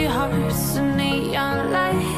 hearts and neon lights.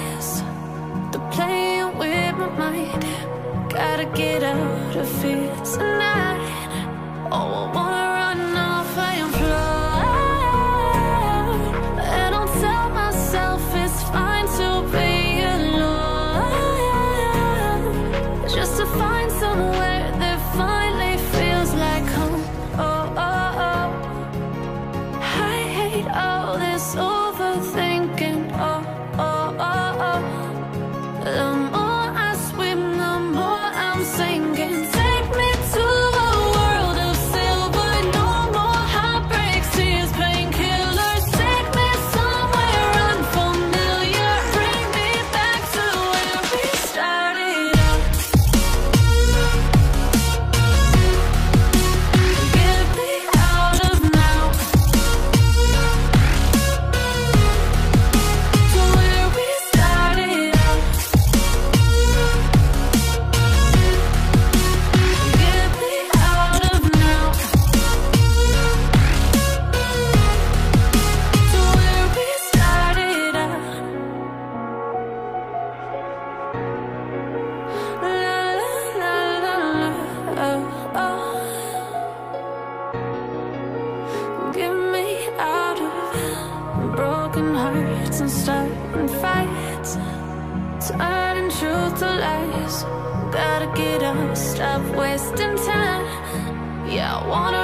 wanna